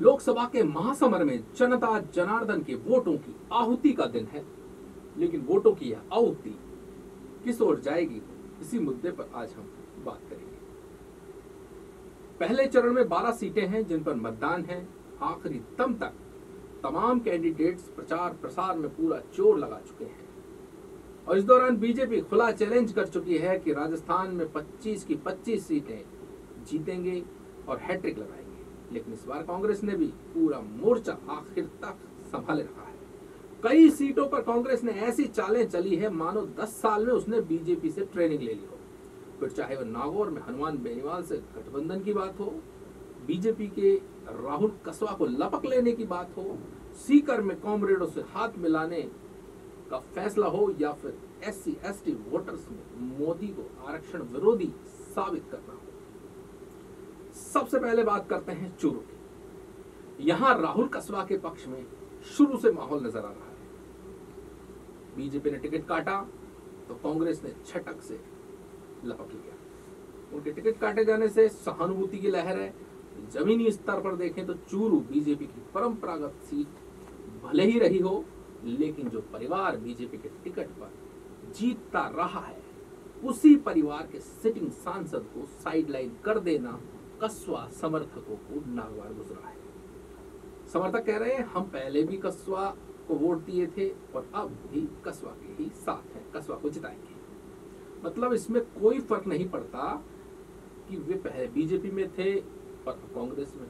लोकसभा के महासमर में जनता जनार्दन के वोटों की आहुति का दिन है। लेकिन वोटों की यह आहुति किस ओर जाएगी, इसी मुद्दे पर आज हम बात करेंगे। पहले चरण में 12 सीटें हैं, जिन पर मतदान है। आखिरी दम तक तमाम कैंडिडेट्स प्रचार प्रसार में पूरा ज़ोर लगा चुके हैं। और इस दौरान बीजेपी खुला चैलेंज कर चुकी है कि राजस्थान में 25 की 25 सीटें जीतेंगे और हैट्रिक लगाएँगे। लेकिन इस बार कांग्रेस ने भी पूरा मोर्चा आखिर तक संभाले रखा है। कई सीटों पर कांग्रेस ने ऐसी चालें चली है, मानो 10 साल में उसने बीजेपी से ट्रेनिंग ले ली हो। फिर चाहे वह नागौर में हनुमान बेनीवाल से गठबंधन की बात हो, बीजेपी के राहुल कसवा को लपक लेने की बात हो, सीकर में कॉमरेडों से हाथ मिलाने का फैसला हो, या फिर एस सी वोटर्स में मोदी को आरक्षण विरोधी साबित करना सबसे पहले बात करते हैं चूरू की। यहाँ राहुल कस्बा के पक्ष में शुरू से माहौल नज़र आ रहा है। बीजेपी ने टिकट काटा तो कांग्रेस ने छटक से लपक लिया। उनके टिकट काटे जाने से सहानुभूति की लहर है। जमीनी स्तर पर देखें तो चूरू बीजेपी की परंपरागत सीट भले ही रही हो, लेकिन जो परिवार बीजेपी के टिकट पर जीतता रहा है, उसी परिवार के सिटिंग सांसद को साइडलाइन कर देना कस्वा समर्थकों को नागवार गुजरा है। समर्थक कह रहे हैं, हम पहले भी कस्वा को वोट दिए थे और अब भी कस्वा के ही साथ है, कस्वा को जिताएँगे। मतलब इसमें कोई फ़र्क नहीं पड़ता कि वे पहले बीजेपी में थे और कांग्रेस में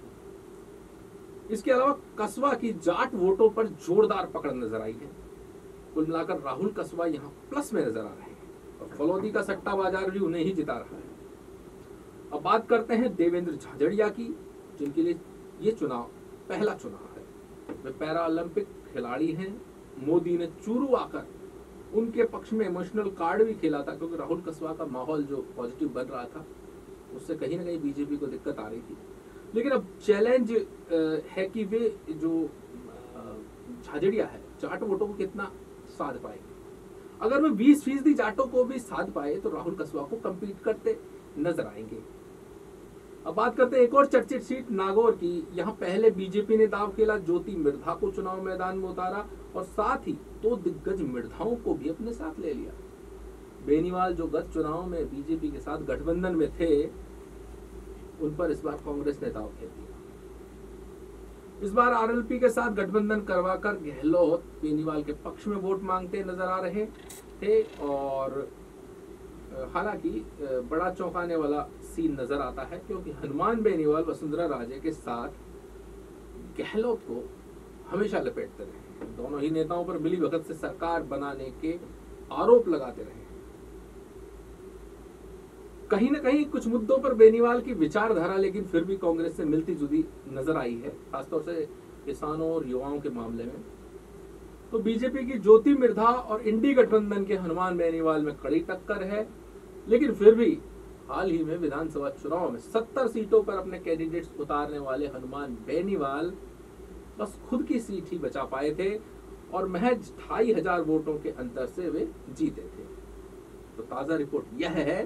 इसके अलावा कस्बा की जाट वोटों पर जोरदार पकड़ नज़र आई है। कुल मिलाकर राहुल कस्बा यहाँ प्लस में नज़र आ रहे हैं और फलौदी का सट्टा बाज़ार भी उन्हें ही जिता रहा है। बात करते हैं देवेंद्र झाझड़िया की, जिनके लिए ये चुनाव, पहला चुनाव है। वे पैरा ओलंपिक खिलाड़ी हैं। मोदी ने चूरू आकर उनके पक्ष में इमोशनल कार्ड भी खेला था, क्योंकि राहुल कस्बा का माहौल जो पॉजिटिव बन रहा था, उससे कहीं ना कहीं बीजेपी को दिक्कत आ रही थी। लेकिन अब चैलेंज है कि वे जो झाझड़िया है जाट वोटों को कितना साध पाएँगे? अगर वे 20 फ़ीसदी जाटों को भी साध पाए तो राहुल कस्बा को कंपीट करते नज़र आएँगे। अब बात करते हैं एक और चर्चित सीट, नागौर की। यहाँ पहले बीजेपी ने दाव खेला, ज्योति मिर्धा को चुनाव मैदान में उतारा और साथ ही दो दिग्गज मिर्धाओं को भी अपने साथ ले लिया। बेनीवाल जो गत चुनाव में बीजेपी के साथ गठबंधन में थे, उन पर इस बार कांग्रेस ने दाव खेल दिया। इस बार आरएलपी के साथ गठबंधन करवाकर गहलोत बेनीवाल के पक्ष में वोट मांगते नज़र आ रहे थे और हालाँकि बड़ा चौंकाने वाला सीन नज़र आता है क्योंकि हनुमान बेनीवाल वसुंधरा राजे के साथ गहलोत को हमेशा लपेटते रहे दोनों ही नेताओं पर मिली भगत से सरकार बनाने के आरोप लगाते रहे कहीं ना कहीं कुछ मुद्दों पर बेनीवाल की विचारधारा लेकिन फिर भी कांग्रेस से मिलती जुली नज़र आई है, खासतौर से किसानों और युवाओं के मामले में। तो बीजेपी की ज्योति मिर्धा और इंडी गठबंधन के हनुमान बेनीवाल में कड़ी टक्कर है, लेकिन फिर भी हाल ही में विधानसभा चुनाव में 70 सीटों पर अपने कैंडिडेट्स उतारने वाले हनुमान बेनीवाल बस खुद की सीट ही बचा पाए थे और महज ढाई हज़ार वोटों के अंतर से वे जीते थे। तो ताज़ा रिपोर्ट यह है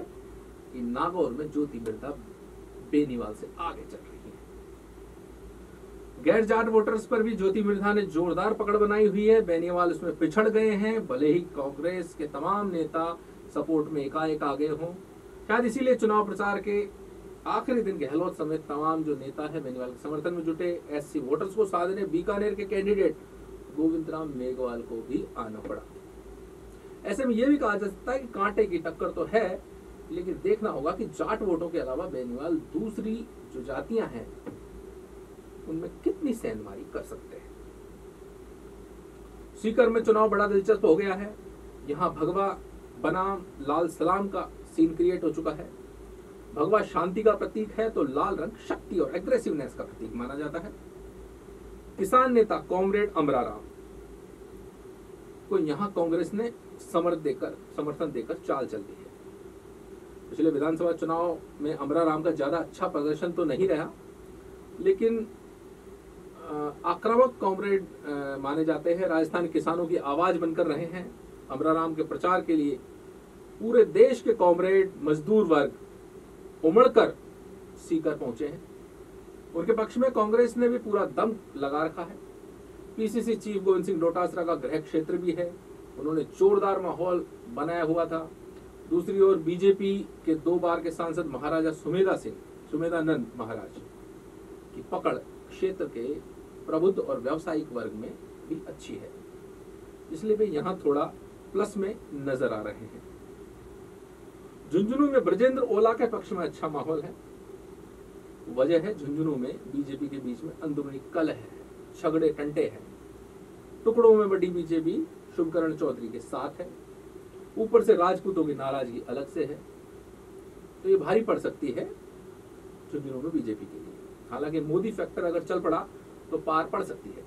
कि नागौर में ज्योति बिरदा बेनीवाल से आगे चल रही है। गैर जाट वोटर्स पर भी ज्योति मिर्धा ने जोरदार पकड़ बनाई हुई है। बेनीवाल इसमें पिछड़ गए हैं। भले ही कांग्रेस के तमाम नेता सपोर्ट में एकाएक आ गए हों शायद इसीलिए चुनाव प्रचार के आखिरी दिन गहलोत समेत तमाम जो नेता है, बेनीवाल के समर्थन में जुटे एससी वोटर्स को साधने बीकानेर के कैंडिडेट गोविंद राम मेघवाल को भी आना पड़ा। ऐसे में यह भी कहा जा सकता है कि कांटे की टक्कर तो है, लेकिन देखना होगा कि जाट वोटों के अलावा बेनीवाल दूसरी जो जातियाँ हैं, उनमें कितनी सेंधमारी कर सकते हैं। सीकर में चुनाव बड़ा दिलचस्प हो गया है। यहाँ भगवा, बनाम, लाल सलाम का सीन क्रिएट हो चुका है। भगवा शांति का प्रतीक है तो लाल रंग शक्ति और एग्रेसिवनेस का प्रतीक माना जाता है। किसान नेता कॉमरेड अमराराम। को यहाँ कांग्रेस ने समर्थ देकर, समर्थन देकर चाल चल दी है। पिछले विधानसभा चुनाव में अमरा राम का ज़्यादा अच्छा प्रदर्शन तो नहीं रहा, लेकिन आक्रामक कॉमरेड माने जाते हैं। राजस्थान किसानों की आवाज़ बनकर रहे हैं। अमरा राम के प्रचार के लिए पूरे देश के कॉमरेड मजदूर वर्ग उमड़कर सीकर पहुँचे हैं। उनके पक्ष में कांग्रेस ने भी पूरा दम लगा रखा है। पीसीसी चीफ गोविंद सिंह डोटासरा का गृह क्षेत्र भी है। उन्होंने जोरदार माहौल बनाया हुआ था। दूसरी ओर बीजेपी के दो बार के सांसद महाराजा सुमेधा सिंह सुमेधानंद महाराज की पकड़ क्षेत्र के प्रबुद्ध और व्यावसायिक वर्ग में भी अच्छी है। इसलिए वे यहाँ थोड़ा प्लस में नज़र आ रहे हैं। झुंझुनू में ब्रजेंद्र ओला के पक्ष में अच्छा माहौल है। वजह है झुंझुनू में बीजेपी के बीच में अंदरूनी कल है झगड़े टंटे हैं। टुकड़ों में बड़ी बीजेपी शुभकरण चौधरी के साथ है। ऊपर से राजपूतों की नाराज़गी अलग से है। तो ये भारी पड़ सकती है झुंझुनू में बीजेपी के लिए। हालाँकि मोदी फैक्टर अगर चल पड़ा तो पार पड़ सकती है।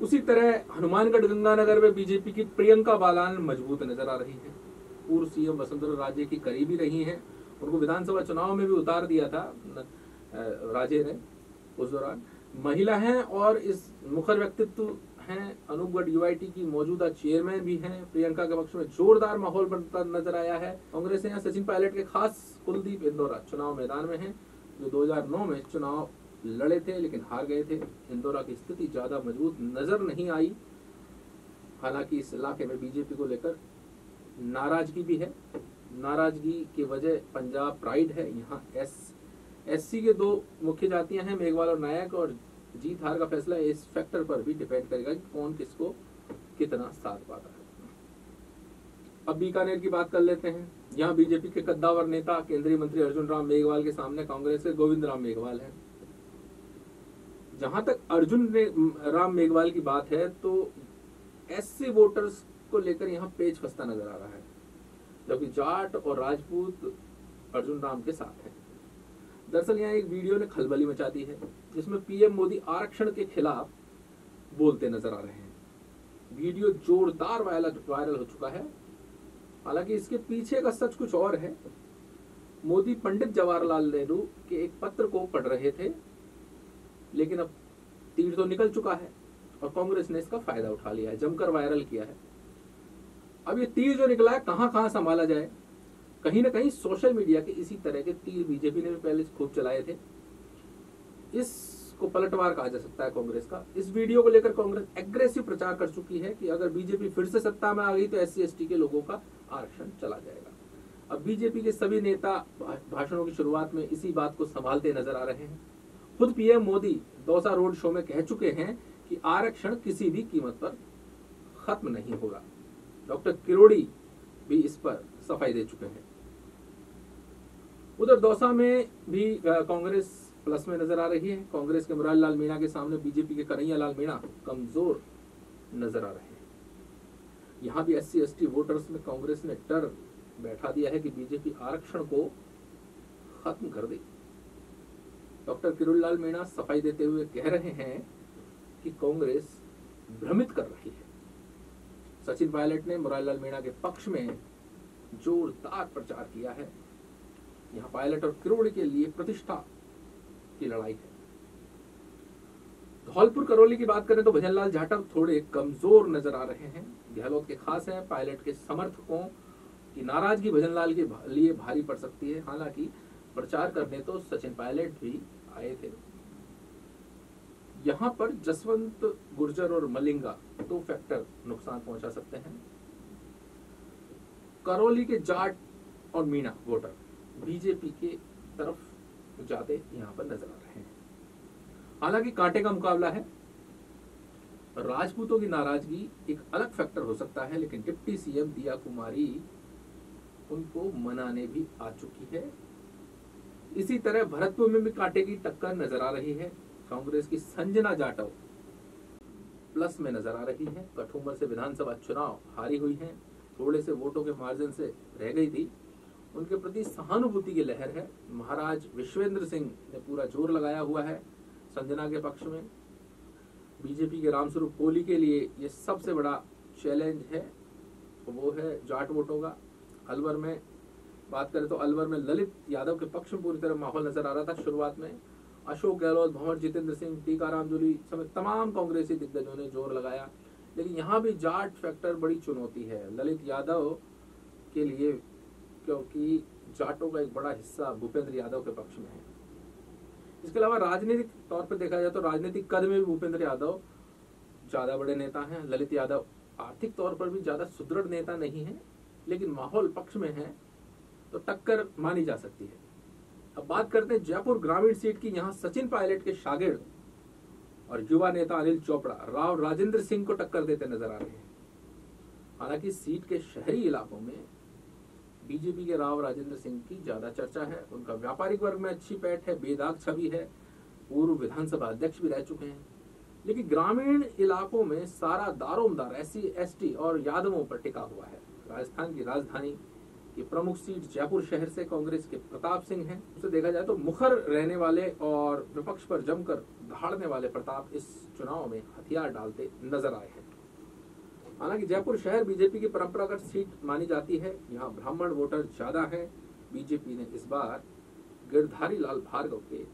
उसी तरह हनुमानगढ़ गंगानगर में बीजेपी की प्रियंका बालान मज़बूत नज़र आ रही है। पूर्व सीएम वसुंधरा राजे की करीबी रही हैं। उनको विधानसभा चुनाव में भी उतार दिया था राजे ने उस दौरान। महिला हैं और इस मुखर व्यक्तित्व हैं। अनूपगढ़ यूआईटी की मौजूदा चेयरमैन भी हैं। प्रियंका के पक्ष में जोरदार माहौल बनता नज़र आया है। कांग्रेस यहाँ सचिन पायलट के खास कुलदीप इंदौरा चुनाव मैदान में हैं, जो 2009 में चुनाव लड़े थे, लेकिन हार गए थे। इंदौरा की स्थिति ज़्यादा मज़बूत नज़र नहीं आई। हालाँकि इस इलाके में बीजेपी को लेकर नाराज़गी भी है। नाराज़गी की वजह पंजाब प्राइड है। यहाँ एस, एससी के दो मुख्य जातियाँ हैं, मेघवाल और नायक, और जीत हार का फैसला इस फैक्टर पर भी डिपेंड करेगा कि कौन किसको कितना साथ पाता है। अब बीकानेर की बात कर लेते हैं। यहाँ बीजेपी के कद्दावर नेता, केंद्रीय मंत्री अर्जुन राम मेघवाल के सामने कांग्रेस के गोविंद राम मेघवाल है। जहाँ तक अर्जुन राम मेघवाल की बात है तो एससी वोटर्स को लेकर यहाँ पेज फंसता नज़र आ रहा है, जबकि जाट और राजपूत अर्जुन राम के साथ हैं। दरअसल यहाँ एक वीडियो ने खलबली मचा दी है, जिसमें पीएम मोदी आरक्षण के खिलाफ बोलते नज़र आ रहे हैं। वीडियो जोरदार वायरल हो चुका है। हालाँकि इसके पीछे का सच कुछ और है। मोदी पंडित जवाहरलाल नेहरू के एक पत्र को पढ़ रहे थे, लेकिन अब तीर तो निकल चुका है और कांग्रेस ने इसका फ़ायदा उठा लिया है, जमकर वायरल किया है। अब ये तीर जो निकला है, कहाँ कहाँ संभाला जाए? कहीं ना कहीं सोशल मीडिया के इसी तरह के तीर बीजेपी ने भी पहले खूब चलाए थे। इसको पलटवार कहा जा सकता है कांग्रेस का। इस वीडियो को लेकर कांग्रेस एग्रेसिव प्रचार कर चुकी है कि अगर बीजेपी फिर से सत्ता में आ गई तो एस सी के लोगों का आरक्षण चला जाएगा। अब बीजेपी के सभी नेता भाषणों की शुरुआत में इसी बात को संभालते नज़र आ रहे हैं। खुद PM Modi Dausa road show में कह चुके हैं कि आरक्षण किसी भी कीमत पर खत्म नहीं होगा डॉक्टर किरोड़ी भी इस पर सफ़ाई दे चुके हैं। उधर दौसा में भी कांग्रेस प्लस में नज़र आ रही है। कांग्रेस के मुराल लाल मीणा के सामने बीजेपी के कन्हैया लाल मीणा कमज़ोर नज़र आ रहे हैं। यहाँ भी एस सी वोटर्स में कांग्रेस ने डर बैठा दिया है कि बीजेपी आरक्षण को खत्म कर देगी डॉक्टर किरोड़ीलाल मीणा सफ़ाई देते हुए कह रहे हैं कि कांग्रेस भ्रमित कर रही है। सचिन पायलट ने मुरारीलाल मीणा के पक्ष में जोरदार प्रचार किया है। यहाँ पायलट और किरोड़ के लिए प्रतिष्ठा की लड़ाई है। धौलपुर करौली की बात करें तो भजनलाल जाटव थोड़े कमज़ोर नज़र आ रहे हैं। गहलोत के खास हैं, पायलट के समर्थकों की नाराज़गी भजनलाल के लिए भारी पड़ सकती है। हालाँकि प्रचार करने तो सचिन पायलट भी आए थे। यहाँ पर जसवंत, गुर्जर और मलिंगा दो फैक्टर नुकसान पहुँचा सकते हैं। करौली के जाट और मीणा वोटर बीजेपी के तरफ़ जाते यहाँ पर नज़र आ रहे हैं। हालाँकि कांटे का मुकाबला है। राजपूतों की नाराज़गी एक अलग फैक्टर हो सकता है, लेकिन डिप्टी सीएम दिया कुमारी उनको मनाने भी आ चुकी है। इसी तरह भरतपुर में भी कांटे की टक्कर नज़र आ रही है। कांग्रेस की संजना जाटव प्लस में नज़र आ रही है। कठुमर से विधानसभा चुनाव हारी हुई है। थोड़े से वोटों के मार्जिन से रह गई थी। उनके प्रति सहानुभूति की लहर है। महाराज विश्वेंद्र सिंह ने पूरा ज़ोर लगाया हुआ है संजना के पक्ष में। बीजेपी के रामस्वरूप कोहली के लिए ये सबसे बड़ा चैलेंज है। वो है जाट वोटों का। अलवर में, बात करें तो अलवर में ललित यादव के पक्ष में पूरी तरह माहौल नज़र आ रहा था शुरुआत में। अशोक गहलोत, भंवर जितेंद्र सिंह टीकाराम जोली समेत तमाम कांग्रेसी दिग्गजों ने ज़ोर लगाया। लेकिन यहाँ भी जाट फैक्टर बड़ी चुनौती है। ललित यादव के लिए, क्योंकि जाटों का एक बड़ा हिस्सा भूपेंद्र यादव के पक्ष में है। इसके अलावा राजनीतिक तौर पर देखा जाए तो राजनीतिक कद में भी भूपेंद्र यादव ज़्यादा बड़े नेता हैं। ललित यादव आर्थिक तौर पर भी ज़्यादा सुदृढ़ नेता नहीं है, लेकिन माहौल पक्ष में है तो टक्कर मानी जा सकती है। अब बात करते हैं जयपुर ग्रामीण सीट की, यहाँ सचिन पायलट के शागिर्द और युवा नेता अनिल चोपड़ा। राव राजेंद्र सिंह को टक्कर देते नज़र आ रहे हैं। हालाँकि सीट के शहरी इलाकों में बीजेपी के राव राजेंद्र सिंह की ज़्यादा चर्चा है। उनका व्यापारिक वर्ग में अच्छी पैठ है, बेदाग छवि है। पूर्व विधानसभा अध्यक्ष भी रह चुके हैं। लेकिन ग्रामीण इलाकों में सारा दारोमदार एस सी और यादवों पर टिका हुआ है। राजस्थान की राजधानी की प्रमुख सीट जयपुर शहर से कांग्रेस के प्रताप सिंह हैं। उसे देखा जाए तो मुखर रहने वाले और विपक्ष पर जमकर दहाड़ने वाले प्रताप इस चुनाव में हथियार डालते नज़र आए हैं। हालाँकि जयपुर शहर बीजेपी की परंपरागत सीट मानी जाती है। यहाँ ब्राह्मण वोटर ज़्यादा है। बीजेपी ने इस बार गिरधारी लाल भार्गव के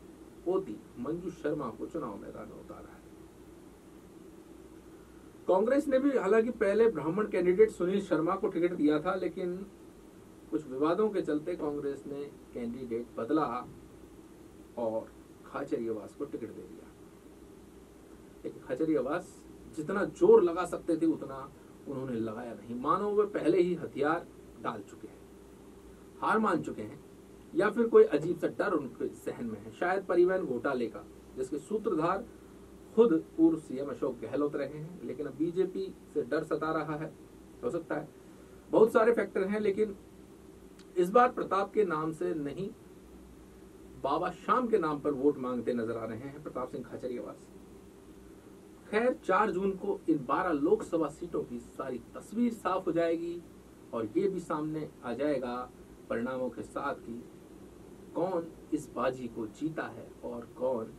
पोती मंजू शर्मा को चुनाव मैदान में उतारा है। कांग्रेस ने भी हालाँकि पहले ब्राह्मण कैंडिडेट सुनील शर्मा को टिकट दिया था, लेकिन कुछ विवादों के चलते कांग्रेस ने कैंडिडेट बदला और खाचरियावास को टिकट दे दिया। लेकिन खाचरियावास जितना ज़ोर लगा सकते थे, उतना उन्होंने लगाया नहीं। मानो वे पहले ही हथियार डाल चुके हैं, हार मान चुके हैं, या फिर कोई अजीब सा डर उनके सहन में है। शायद परिवहन घोटाले का, जिसके सूत्रधार खुद पूर्व सीएम अशोक गहलोत रहे हैं, लेकिन अब बीजेपी से डर सता रहा है, हो सकता है। बहुत सारे फैक्टर हैं, लेकिन इस बार प्रताप के नाम से नहीं, बाबा शाम के नाम पर वोट मांगते नज़र आ रहे हैं प्रताप सिंह खाचरियावास। खैर, चार जून को इन बारह लोकसभा सीटों की सारी तस्वीर साफ़ हो जाएगी और ये भी सामने आ जाएगा परिणामों के साथ कि कौन इस बाजी को जीता है और कौन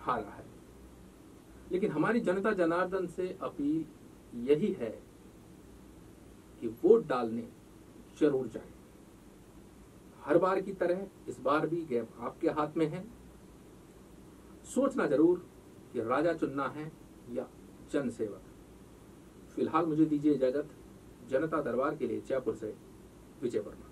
हारा है। लेकिन हमारी जनता जनार्दन से अपील यही है कि वोट डालने ज़रूर जाए। हर बार की तरह इस बार भी गेम आपके हाथ में है। सोचना ज़रूर कि राजा चुनना है या जनसेवक फ़िलहाल मुझे दीजिए इजाज़त जनता दरबार के लिए जयपुर से विजय वर्मा।